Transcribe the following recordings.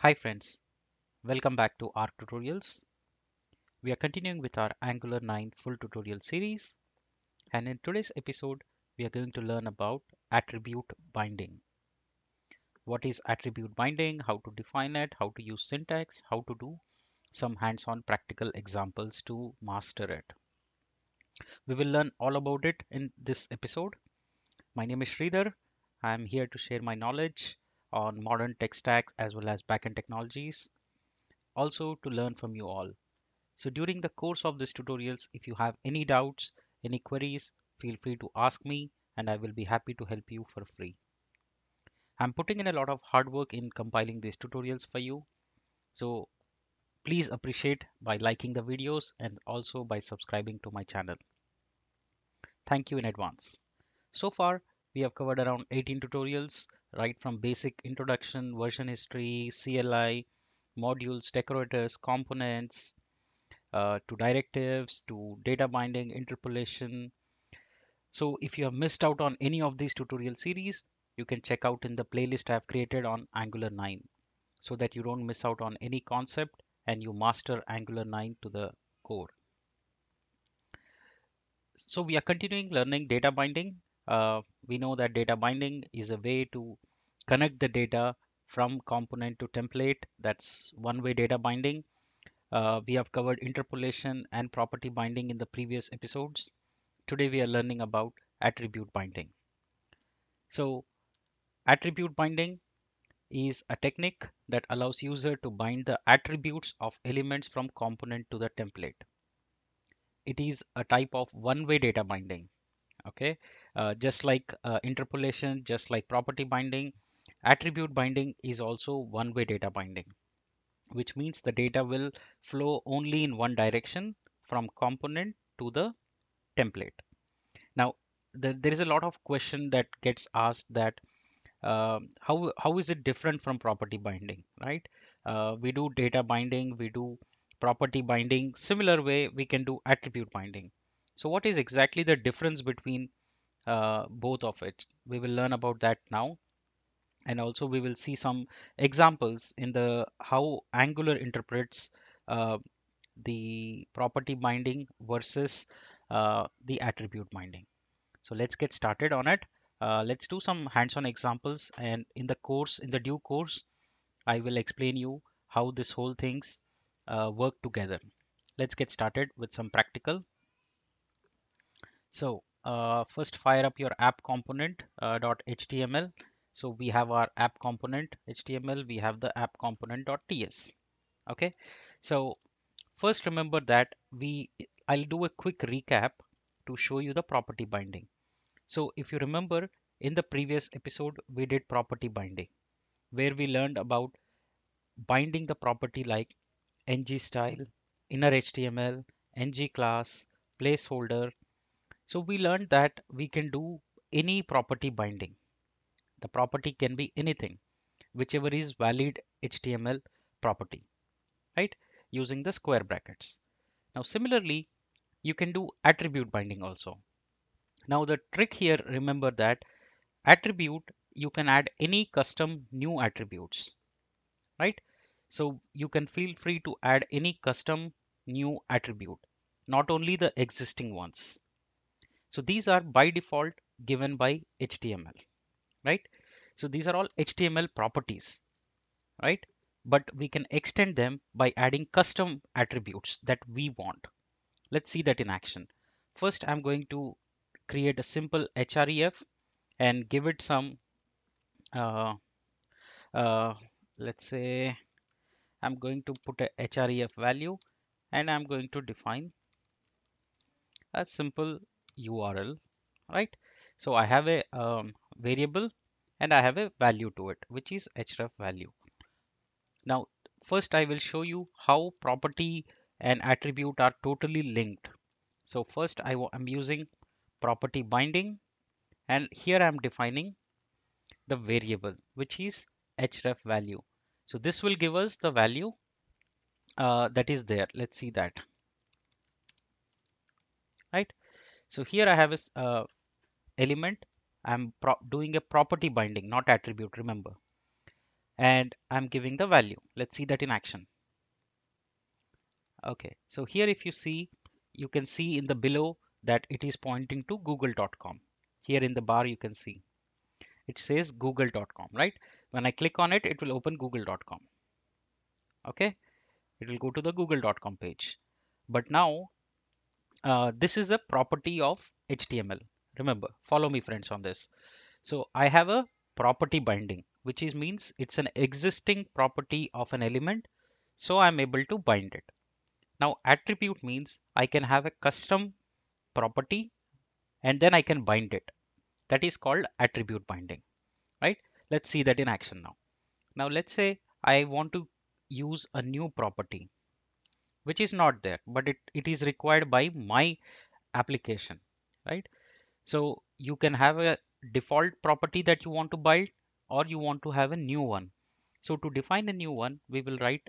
Hi friends, welcome back to ARC Tutorials. We are continuing with our Angular 9 full tutorial series and in today's episode we are going to learn about attribute binding. What is attribute binding, how to define it, how to use syntax, how to do some hands-on practical examples to master it. We will learn all about it in this episode. My name is Sridhar. I am here to share my knowledge on modern tech stacks as well as backend technologies also to learn from you all. So during the course of these tutorials, if you have any doubts, any queries, feel free to ask me and I will be happy to help you for free. I'm putting in a lot of hard work in compiling these tutorials for you. So please appreciate by liking the videos and also by subscribing to my channel. Thank you in advance. So far, we have covered around 18 tutorials, right from basic introduction, version history, CLI, modules, decorators, components, uh, to directives, to data binding, interpolation. So if you have missed out on any of these tutorial series, you can check out in the playlist I've created on Angular 9 so that you don't miss out on any concept and you master Angular 9 to the core. So we are continuing learning data binding. Uh, we know that data binding is a way to connect the data from component to template. That's one way data binding. Uh, we have covered interpolation and property binding in the previous episodes. Today we are learning about attribute binding. So attribute binding is a technique that allows user to bind the attributes of elements from component to the template. It is a type of one-way data binding. Okay, uh, just like uh, interpolation, just like property binding, attribute binding is also one-way data binding which means the data will flow only in one direction from component to the template. Now, the, there is a lot of question that gets asked that uh, how, how is it different from property binding, right? Uh, we do data binding, we do property binding. Similar way, we can do attribute binding. So what is exactly the difference between uh, both of it? We will learn about that now and also we will see some examples in the how Angular interprets uh, the property binding versus uh, the attribute binding. So let's get started on it. Uh, let's do some hands-on examples and in the course, in the due course, I will explain you how this whole things uh, work together. Let's get started with some practical. So uh, first fire up your app component uh, .html so we have our app component HTML, we have the app component.ts. Okay, so first remember that we I'll do a quick recap to show you the property binding. So if you remember in the previous episode, we did property binding where we learned about binding the property like ng style, inner HTML, ng class, placeholder. So we learned that we can do any property binding the property can be anything, whichever is valid HTML property, right? Using the square brackets. Now, similarly, you can do attribute binding also. Now, the trick here, remember that attribute, you can add any custom new attributes, right? So you can feel free to add any custom new attribute, not only the existing ones. So these are by default given by HTML right? So these are all HTML properties, right? But we can extend them by adding custom attributes that we want. Let's see that in action. First, I'm going to create a simple href and give it some, uh, uh, let's say, I'm going to put a href value and I'm going to define a simple URL, right? So I have a um, variable and I have a value to it, which is href value. Now, first I will show you how property and attribute are totally linked. So first I am using property binding and here I am defining the variable, which is href value. So this will give us the value uh, that is there. Let's see that. Right. So here I have a uh, element I'm doing a property binding, not attribute, remember. and I'm giving the value. Let's see that in action. Okay, so here if you see, you can see in the below that it is pointing to google.com. Here in the bar you can see it says google.com, right? When I click on it, it will open google.com. Okay, it will go to the google.com page. But now uh, this is a property of HTML. Remember, follow me friends on this. So I have a property binding, which is means it's an existing property of an element. So I'm able to bind it. Now attribute means I can have a custom property and then I can bind it. That is called attribute binding, right? Let's see that in action now. Now let's say I want to use a new property which is not there, but it, it is required by my application, right? So you can have a default property that you want to bind or you want to have a new one. So to define a new one, we will write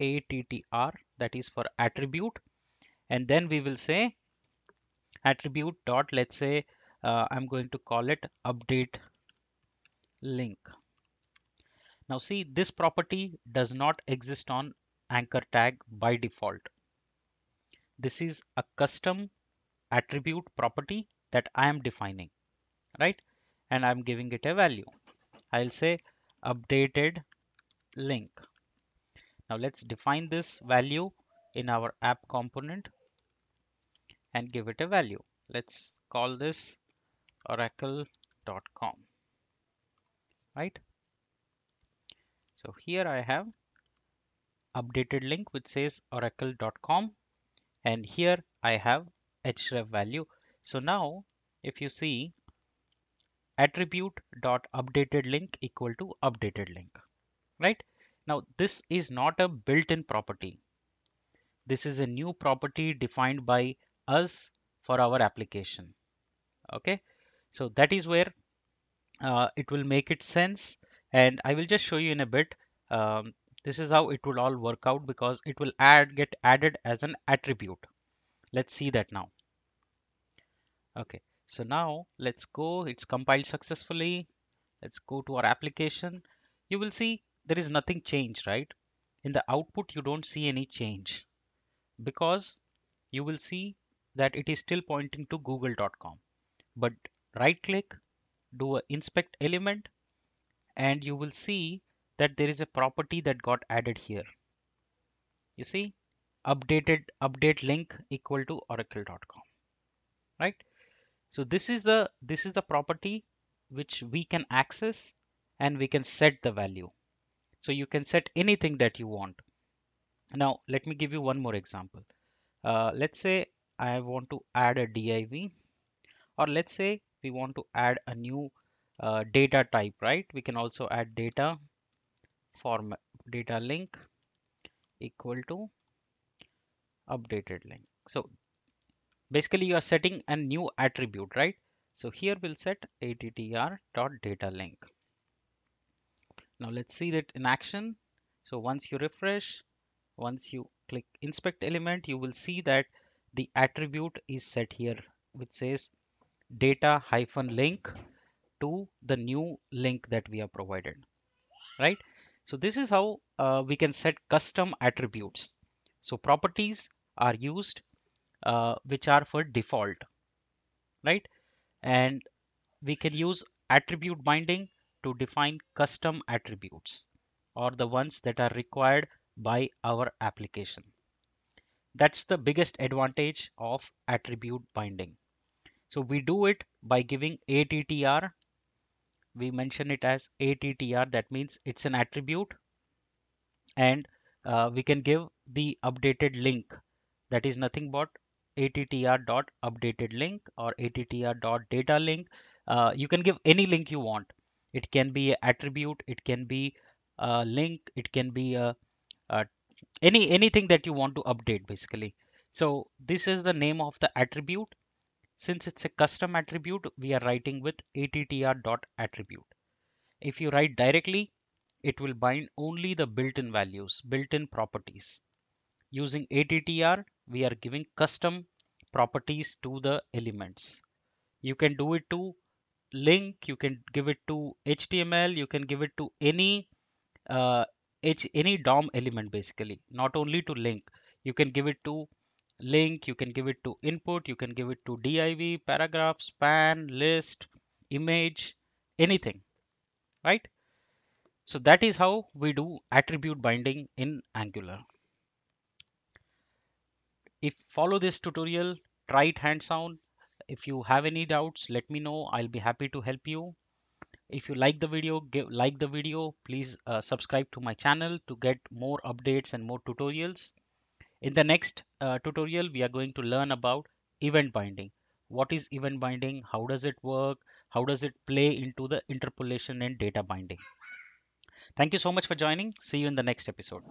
attr that is for attribute and then we will say attribute dot let's say uh, I'm going to call it update link. Now see this property does not exist on anchor tag by default. This is a custom attribute property that I am defining, right? And I'm giving it a value. I'll say updated link. Now let's define this value in our app component and give it a value. Let's call this oracle.com, right? So here I have updated link which says oracle.com and here I have href value. So now if you see attribute dot updated link equal to updated link, right? Now this is not a built-in property. This is a new property defined by us for our application. Okay, so that is where uh, it will make it sense and I will just show you in a bit. Um, this is how it will all work out because it will add get added as an attribute. Let's see that now. Okay, so now let's go. It's compiled successfully. Let's go to our application. You will see there is nothing changed, right? In the output, you don't see any change because you will see that it is still pointing to google.com. But right click, do a inspect element and you will see that there is a property that got added here. You see updated update link equal to oracle.com right so this is the this is the property which we can access and we can set the value so you can set anything that you want now let me give you one more example uh, let's say I want to add a div or let's say we want to add a new uh, data type, right? We can also add data format data link equal to updated link. So basically you are setting a new attribute, right? So here we'll set attr dot data link. Now let's see that in action. So once you refresh, once you click inspect element, you will see that the attribute is set here, which says data hyphen link to the new link that we have provided, right? So this is how uh, we can set custom attributes. So properties are used uh, which are for default, right? And we can use attribute binding to define custom attributes or the ones that are required by our application. That's the biggest advantage of attribute binding. So we do it by giving attr we mention it as attr that means it's an attribute. And uh, we can give the updated link. That is nothing but attr dot updated link or attr dot data link. Uh, you can give any link you want. It can be an attribute it can be a link it can be a, a any anything that you want to update basically. So this is the name of the attribute since it's a custom attribute, we are writing with attr.attribute. If you write directly, it will bind only the built-in values, built-in properties. Using attr, we are giving custom properties to the elements. You can do it to link, you can give it to HTML, you can give it to any uh, any DOM element basically, not only to link. You can give it to link, you can give it to input, you can give it to div, paragraph, span, list, image, anything, right? So that is how we do attribute binding in Angular. If follow this tutorial, try it hands on. If you have any doubts, let me know. I'll be happy to help you. If you like the video, give like the video. Please uh, subscribe to my channel to get more updates and more tutorials. In the next uh, tutorial, we are going to learn about event binding. What is event binding? How does it work? How does it play into the interpolation and data binding? Thank you so much for joining. See you in the next episode.